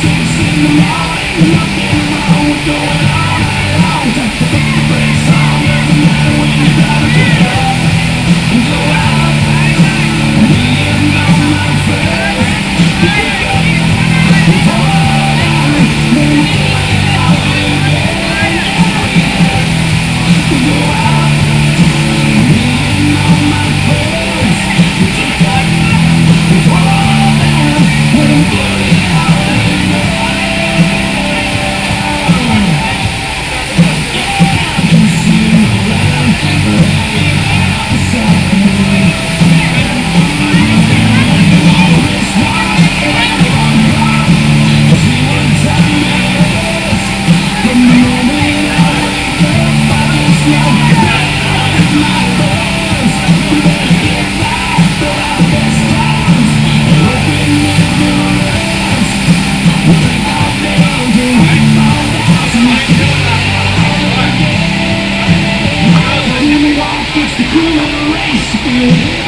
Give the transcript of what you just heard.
Six in the morning, knocking around the door you.